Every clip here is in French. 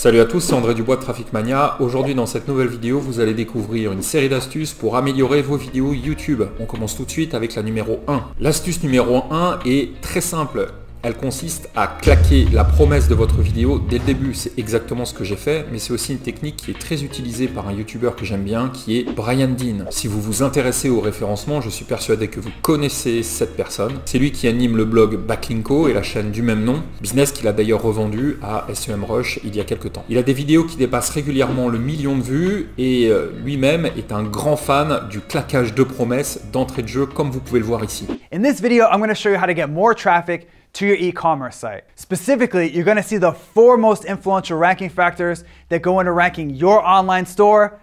Salut à tous, c'est André Dubois de Traffic Mania. Aujourd'hui dans cette nouvelle vidéo, vous allez découvrir une série d'astuces pour améliorer vos vidéos YouTube. On commence tout de suite avec la numéro 1. L'astuce numéro 1 est très simple elle consiste à claquer la promesse de votre vidéo dès le début. C'est exactement ce que j'ai fait, mais c'est aussi une technique qui est très utilisée par un YouTuber que j'aime bien, qui est Brian Dean. Si vous vous intéressez au référencement, je suis persuadé que vous connaissez cette personne. C'est lui qui anime le blog Backlinko et la chaîne du même nom, business qu'il a d'ailleurs revendu à SEMrush il y a quelques temps. Il a des vidéos qui dépassent régulièrement le million de vues et euh, lui-même est un grand fan du claquage de promesses d'entrée de jeu comme vous pouvez le voir ici. In this video, I'm going to show you how to get more traffic to your e-commerce site. Specifically, you're gonna see the four most influential ranking factors that go into ranking your online store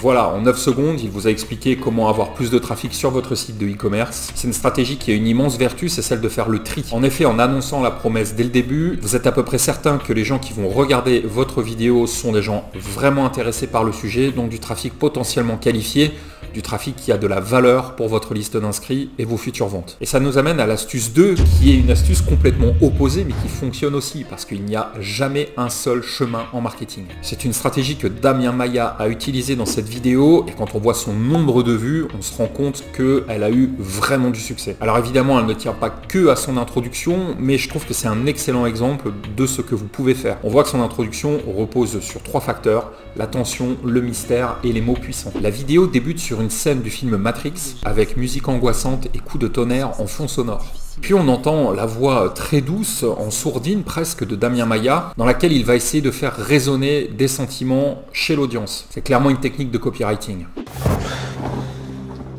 Voilà, en 9 secondes, il vous a expliqué comment avoir plus de trafic sur votre site de e-commerce. C'est une stratégie qui a une immense vertu, c'est celle de faire le tri. En effet, en annonçant la promesse dès le début, vous êtes à peu près certain que les gens qui vont regarder votre vidéo sont des gens vraiment intéressés par le sujet, donc du trafic potentiellement qualifié du trafic qui a de la valeur pour votre liste d'inscrits et vos futures ventes. Et ça nous amène à l'astuce 2 qui est une astuce complètement opposée mais qui fonctionne aussi parce qu'il n'y a jamais un seul chemin en marketing. C'est une stratégie que Damien Maya a utilisée dans cette vidéo et quand on voit son nombre de vues, on se rend compte qu'elle a eu vraiment du succès. Alors évidemment, elle ne tient pas que à son introduction, mais je trouve que c'est un excellent exemple de ce que vous pouvez faire. On voit que son introduction repose sur trois facteurs, l'attention, le mystère et les mots puissants. La vidéo débute sur une scène du film Matrix avec musique angoissante et coups de tonnerre en fond sonore. Puis on entend la voix très douce, en sourdine presque, de Damien Maya, dans laquelle il va essayer de faire résonner des sentiments chez l'audience. C'est clairement une technique de copywriting.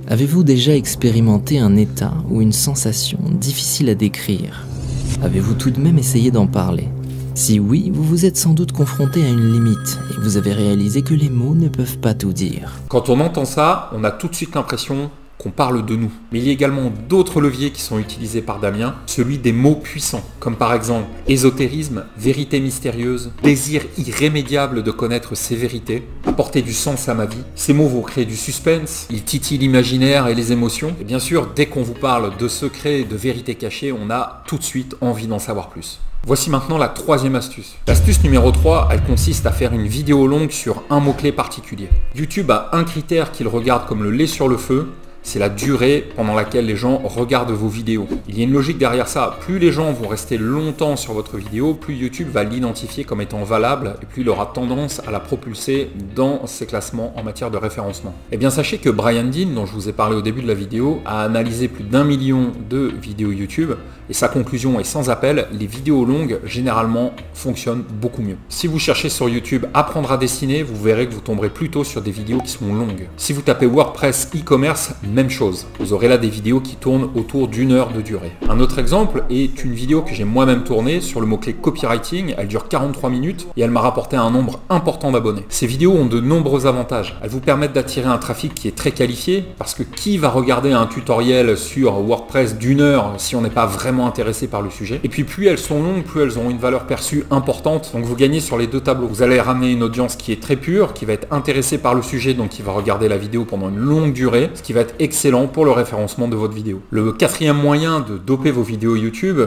Avez-vous déjà expérimenté un état ou une sensation difficile à décrire? Avez-vous tout de même essayé d'en parler? Si oui, vous vous êtes sans doute confronté à une limite et vous avez réalisé que les mots ne peuvent pas tout dire. Quand on entend ça, on a tout de suite l'impression qu'on parle de nous. Mais il y a également d'autres leviers qui sont utilisés par Damien, celui des mots puissants, comme par exemple ésotérisme, vérité mystérieuse, désir irrémédiable de connaître ses vérités, apporter du sens à ma vie. Ces mots vont créer du suspense, ils titillent l'imaginaire et les émotions. Et bien sûr, dès qu'on vous parle de secrets et de vérités cachées, on a tout de suite envie d'en savoir plus. Voici maintenant la troisième astuce. L'astuce numéro 3, elle consiste à faire une vidéo longue sur un mot-clé particulier. YouTube a un critère qu'il regarde comme le lait sur le feu, c'est la durée pendant laquelle les gens regardent vos vidéos. Il y a une logique derrière ça. Plus les gens vont rester longtemps sur votre vidéo, plus YouTube va l'identifier comme étant valable et plus il aura tendance à la propulser dans ses classements en matière de référencement. Eh bien sachez que Brian Dean, dont je vous ai parlé au début de la vidéo, a analysé plus d'un million de vidéos YouTube et sa conclusion est sans appel, les vidéos longues généralement fonctionnent beaucoup mieux. Si vous cherchez sur YouTube apprendre à dessiner, vous verrez que vous tomberez plutôt sur des vidéos qui sont longues. Si vous tapez WordPress e-commerce, même chose. Vous aurez là des vidéos qui tournent autour d'une heure de durée. Un autre exemple est une vidéo que j'ai moi-même tournée sur le mot-clé copywriting. Elle dure 43 minutes et elle m'a rapporté un nombre important d'abonnés. Ces vidéos ont de nombreux avantages. Elles vous permettent d'attirer un trafic qui est très qualifié parce que qui va regarder un tutoriel sur WordPress d'une heure si on n'est pas vraiment intéressé par le sujet? Et puis plus elles sont longues, plus elles ont une valeur perçue importante. Donc vous gagnez sur les deux tableaux. Vous allez ramener une audience qui est très pure, qui va être intéressée par le sujet, donc qui va regarder la vidéo pendant une longue durée, ce qui va être excellent pour le référencement de votre vidéo. Le quatrième moyen de doper vos vidéos YouTube,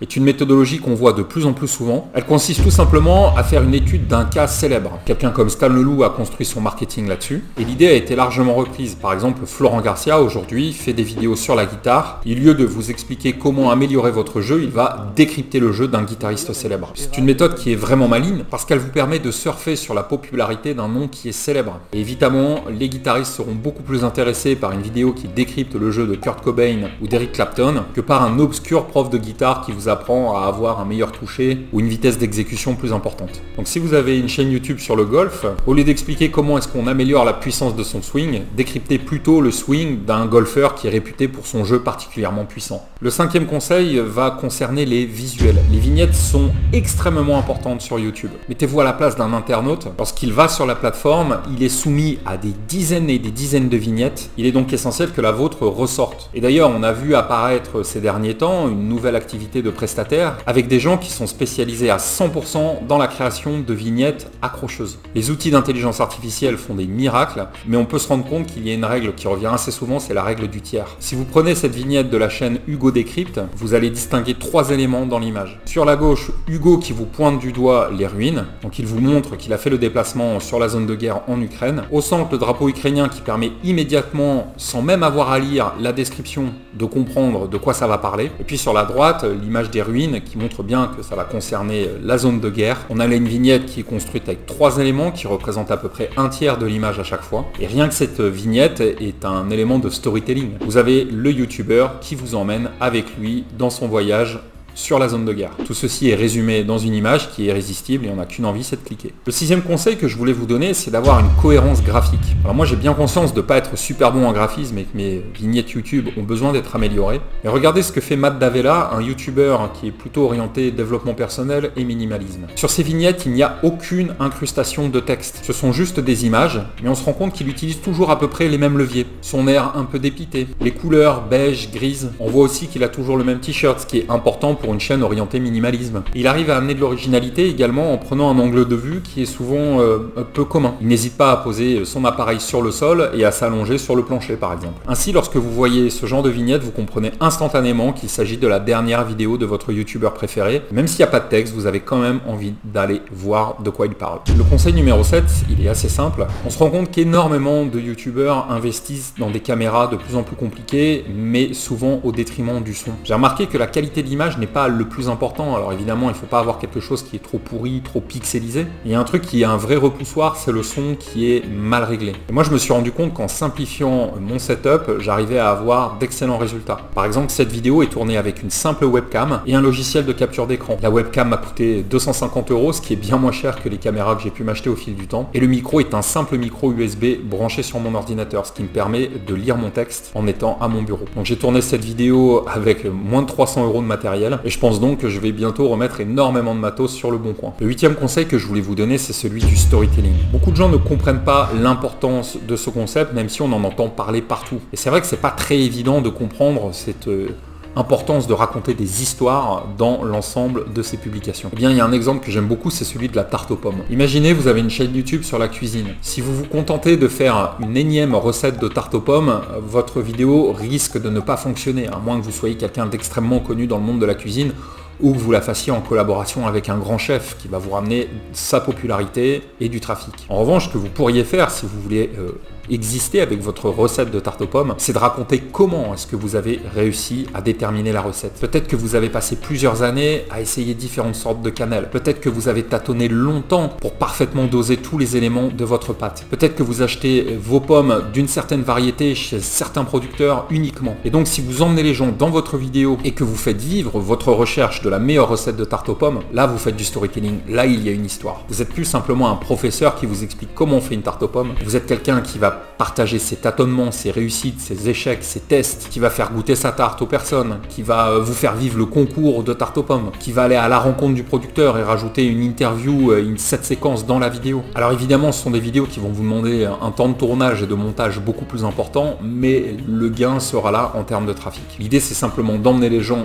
est une méthodologie qu'on voit de plus en plus souvent. Elle consiste tout simplement à faire une étude d'un cas célèbre. Quelqu'un comme Stan Leloup a construit son marketing là-dessus. Et l'idée a été largement reprise. Par exemple, Florent Garcia aujourd'hui fait des vidéos sur la guitare. Au lieu de vous expliquer comment améliorer votre jeu, il va décrypter le jeu d'un guitariste célèbre. C'est une méthode qui est vraiment maligne parce qu'elle vous permet de surfer sur la popularité d'un nom qui est célèbre. Et évidemment, les guitaristes seront beaucoup plus intéressés par une vidéo qui décrypte le jeu de Kurt Cobain ou d'Eric Clapton que par un obscur prof de guitare qui vous apprend à avoir un meilleur toucher ou une vitesse d'exécution plus importante. Donc si vous avez une chaîne YouTube sur le golf, au lieu d'expliquer comment est-ce qu'on améliore la puissance de son swing, décryptez plutôt le swing d'un golfeur qui est réputé pour son jeu particulièrement puissant. Le cinquième conseil va concerner les visuels. Les vignettes sont extrêmement importantes sur YouTube. Mettez-vous à la place d'un internaute. Lorsqu'il va sur la plateforme, il est soumis à des dizaines et des dizaines de vignettes. Il est donc essentiel que la vôtre ressorte. Et d'ailleurs, on a vu apparaître ces derniers temps une nouvelle activité de prestataires avec des gens qui sont spécialisés à 100% dans la création de vignettes accrocheuses. Les outils d'intelligence artificielle font des miracles, mais on peut se rendre compte qu'il y a une règle qui revient assez souvent, c'est la règle du tiers. Si vous prenez cette vignette de la chaîne Hugo Décrypte, vous allez distinguer trois éléments dans l'image. Sur la gauche, Hugo qui vous pointe du doigt les ruines, donc il vous montre qu'il a fait le déplacement sur la zone de guerre en Ukraine. Au centre, le drapeau ukrainien qui permet immédiatement, sans même avoir à lire la description, de comprendre de quoi ça va parler. Et puis sur la droite, l'image des ruines qui montre bien que ça va concerner la zone de guerre. On a là une vignette qui est construite avec trois éléments qui représentent à peu près un tiers de l'image à chaque fois. Et rien que cette vignette est un élément de storytelling. Vous avez le youtubeur qui vous emmène avec lui dans son voyage sur la zone de guerre. Tout ceci est résumé dans une image qui est irrésistible et on n'a qu'une envie, c'est de cliquer. Le sixième conseil que je voulais vous donner, c'est d'avoir une cohérence graphique. Alors moi j'ai bien conscience de ne pas être super bon en graphisme et que mes vignettes YouTube ont besoin d'être améliorées. Mais regardez ce que fait Matt Davella, un YouTuber qui est plutôt orienté développement personnel et minimalisme. Sur ces vignettes, il n'y a aucune incrustation de texte. Ce sont juste des images, mais on se rend compte qu'il utilise toujours à peu près les mêmes leviers. Son air un peu dépité, les couleurs beige, grise. On voit aussi qu'il a toujours le même t-shirt, ce qui est important une chaîne orientée minimalisme. Il arrive à amener de l'originalité également en prenant un angle de vue qui est souvent euh, peu commun. Il n'hésite pas à poser son appareil sur le sol et à s'allonger sur le plancher par exemple. Ainsi, lorsque vous voyez ce genre de vignette, vous comprenez instantanément qu'il s'agit de la dernière vidéo de votre youtubeur préféré. Même s'il n'y a pas de texte, vous avez quand même envie d'aller voir de quoi il parle. Le conseil numéro 7, il est assez simple. On se rend compte qu'énormément de youtubeurs investissent dans des caméras de plus en plus compliquées, mais souvent au détriment du son. J'ai remarqué que la qualité de l'image n'est pas le plus important. Alors évidemment, il faut pas avoir quelque chose qui est trop pourri, trop pixelisé. Il y a un truc qui est un vrai repoussoir, c'est le son qui est mal réglé. Et moi, je me suis rendu compte qu'en simplifiant mon setup, j'arrivais à avoir d'excellents résultats. Par exemple, cette vidéo est tournée avec une simple webcam et un logiciel de capture d'écran. La webcam m'a coûté 250 euros, ce qui est bien moins cher que les caméras que j'ai pu m'acheter au fil du temps. Et le micro est un simple micro USB branché sur mon ordinateur, ce qui me permet de lire mon texte en étant à mon bureau. Donc j'ai tourné cette vidéo avec moins de 300 euros de matériel et je pense donc que je vais bientôt remettre énormément de matos sur le bon coin. Le huitième conseil que je voulais vous donner, c'est celui du storytelling. Beaucoup de gens ne comprennent pas l'importance de ce concept, même si on en entend parler partout. Et c'est vrai que c'est pas très évident de comprendre cette euh, importance de raconter des histoires dans l'ensemble de ces publications. Eh bien, il y a un exemple que j'aime beaucoup, c'est celui de la tarte aux pommes. Imaginez, vous avez une chaîne YouTube sur la cuisine. Si vous vous contentez de faire une énième recette de tarte aux pommes, votre vidéo risque de ne pas fonctionner, à moins que vous soyez quelqu'un d'extrêmement connu dans le monde de la cuisine ou que vous la fassiez en collaboration avec un grand chef qui va vous ramener sa popularité et du trafic. En revanche, que vous pourriez faire si vous voulez euh, exister avec votre recette de tarte aux pommes, c'est de raconter comment est-ce que vous avez réussi à déterminer la recette. Peut-être que vous avez passé plusieurs années à essayer différentes sortes de cannelle. Peut-être que vous avez tâtonné longtemps pour parfaitement doser tous les éléments de votre pâte. Peut-être que vous achetez vos pommes d'une certaine variété chez certains producteurs uniquement. Et donc si vous emmenez les gens dans votre vidéo et que vous faites vivre votre recherche de la meilleure recette de tarte aux pommes, là vous faites du storytelling. Là il y a une histoire. Vous êtes plus simplement un professeur qui vous explique comment on fait une tarte aux pommes. Vous êtes quelqu'un qui va partager ses tâtonnements, ses réussites, ses échecs, ses tests, qui va faire goûter sa tarte aux personnes, qui va euh, vous faire vivre le concours de tarte aux pommes, qui va aller à la rencontre du producteur et rajouter une interview, euh, une set séquence dans la vidéo. Alors évidemment, ce sont des vidéos qui vont vous demander un temps de tournage et de montage beaucoup plus important, mais le gain sera là en termes de trafic. L'idée, c'est simplement d'emmener les gens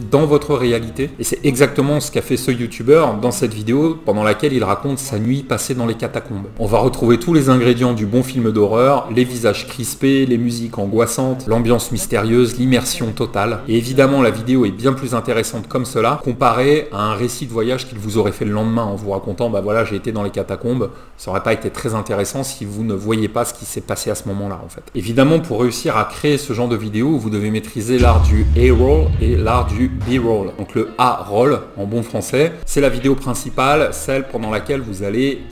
dans votre réalité. Et c'est exactement ce qu'a fait ce youtubeur dans cette vidéo pendant laquelle il raconte sa nuit passée dans les catacombes. On va retrouver tous les ingrédients du bon film d'horreur, les visages crispés, les musiques angoissantes, l'ambiance mystérieuse, l'immersion totale. Et évidemment la vidéo est bien plus intéressante comme cela comparée à un récit de voyage qu'il vous aurait fait le lendemain en vous racontant bah voilà j'ai été dans les catacombes. Ça aurait pas été très intéressant si vous ne voyez pas ce qui s'est passé à ce moment-là en fait. Évidemment pour réussir à créer ce genre de vidéo vous devez maîtriser l'art du A-roll et l'art du B-roll. Donc le A-roll en bon français, c'est la vidéo principale, celle pendant laquelle vous allez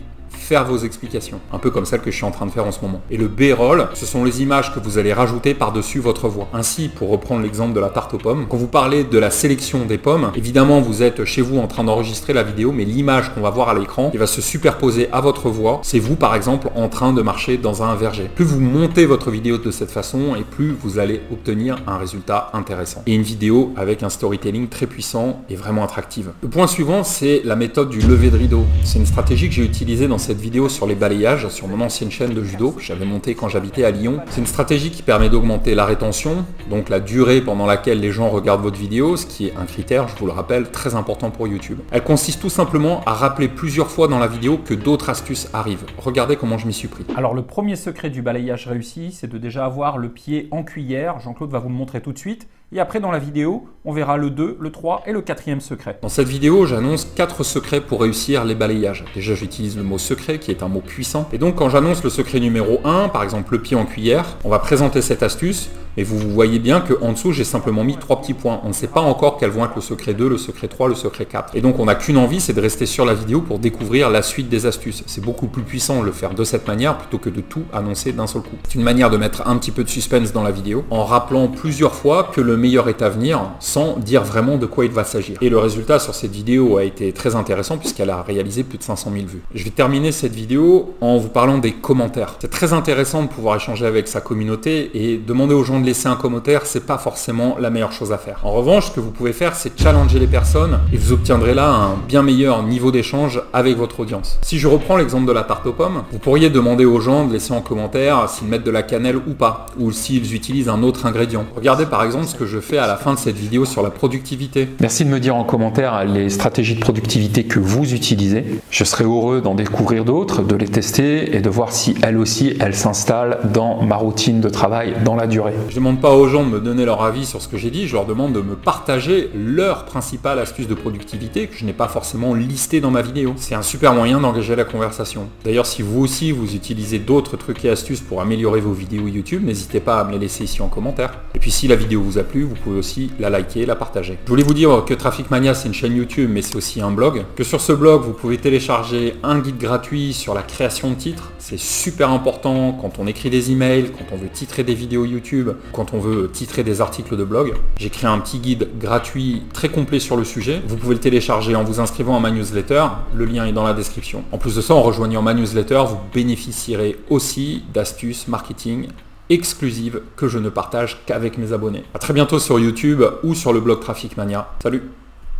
faire vos explications, un peu comme celle que je suis en train de faire en ce moment. Et le B-roll, ce sont les images que vous allez rajouter par-dessus votre voix. Ainsi, pour reprendre l'exemple de la tarte aux pommes, quand vous parlez de la sélection des pommes, évidemment vous êtes chez vous en train d'enregistrer la vidéo, mais l'image qu'on va voir à l'écran, qui va se superposer à votre voix, c'est vous par exemple en train de marcher dans un verger. Plus vous montez votre vidéo de cette façon, et plus vous allez obtenir un résultat intéressant. Et une vidéo avec un storytelling très puissant et vraiment attractive. Le point suivant, c'est la méthode du lever de rideau. C'est une stratégie que j'ai utilisée dans cette cette vidéo sur les balayages sur mon ancienne chaîne de judo que j'avais montée quand j'habitais à Lyon. C'est une stratégie qui permet d'augmenter la rétention, donc la durée pendant laquelle les gens regardent votre vidéo, ce qui est un critère, je vous le rappelle, très important pour YouTube. Elle consiste tout simplement à rappeler plusieurs fois dans la vidéo que d'autres astuces arrivent. Regardez comment je m'y suis pris. Alors le premier secret du balayage réussi, c'est de déjà avoir le pied en cuillère. Jean-Claude va vous le montrer tout de suite. Et après dans la vidéo, on verra le 2, le 3 et le quatrième secret. Dans cette vidéo, j'annonce 4 secrets pour réussir les balayages. Déjà, j'utilise le mot secret qui est un mot puissant. Et donc quand j'annonce le secret numéro 1, par exemple le pied en cuillère, on va présenter cette astuce. Et vous voyez bien qu'en dessous, j'ai simplement mis trois petits points. On ne sait pas encore quels vont être le secret 2, le secret 3, le secret 4. Et donc, on n'a qu'une envie, c'est de rester sur la vidéo pour découvrir la suite des astuces. C'est beaucoup plus puissant de le faire de cette manière plutôt que de tout annoncer d'un seul coup. C'est une manière de mettre un petit peu de suspense dans la vidéo en rappelant plusieurs fois que le meilleur est à venir sans dire vraiment de quoi il va s'agir. Et le résultat sur cette vidéo a été très intéressant puisqu'elle a réalisé plus de 500 000 vues. Je vais terminer cette vidéo en vous parlant des commentaires. C'est très intéressant de pouvoir échanger avec sa communauté et demander aux gens de laisser un commentaire, c'est pas forcément la meilleure chose à faire. En revanche, ce que vous pouvez faire, c'est challenger les personnes et vous obtiendrez là un bien meilleur niveau d'échange avec votre audience. Si je reprends l'exemple de la tarte aux pommes, vous pourriez demander aux gens de laisser en commentaire s'ils mettent de la cannelle ou pas, ou s'ils utilisent un autre ingrédient. Regardez par exemple ce que je fais à la fin de cette vidéo sur la productivité. Merci de me dire en commentaire les stratégies de productivité que vous utilisez. Je serai heureux d'en découvrir d'autres, de les tester et de voir si elles aussi elles s'installent dans ma routine de travail dans la durée. Je demande pas aux gens de me donner leur avis sur ce que j'ai dit, je leur demande de me partager leur principale astuce de productivité que je n'ai pas forcément listé dans ma vidéo. C'est un super moyen d'engager la conversation. D'ailleurs, si vous aussi vous utilisez d'autres trucs et astuces pour améliorer vos vidéos YouTube, n'hésitez pas à me les laisser ici en commentaire. Et puis si la vidéo vous a plu, vous pouvez aussi la liker, la partager. Je voulais vous dire que Traffic Mania c'est une chaîne YouTube mais c'est aussi un blog. Que sur ce blog vous pouvez télécharger un guide gratuit sur la création de titres. C'est super important quand on écrit des emails, quand on veut titrer des vidéos YouTube, quand on veut titrer des articles de blog. J'ai créé un petit guide gratuit très complet sur le sujet. Vous pouvez le télécharger en vous inscrivant à ma newsletter. Le lien est dans la description. En plus de ça, en rejoignant ma newsletter, vous bénéficierez aussi d'astuces marketing exclusives que je ne partage qu'avec mes abonnés. A très bientôt sur YouTube ou sur le blog Traffic Mania. Salut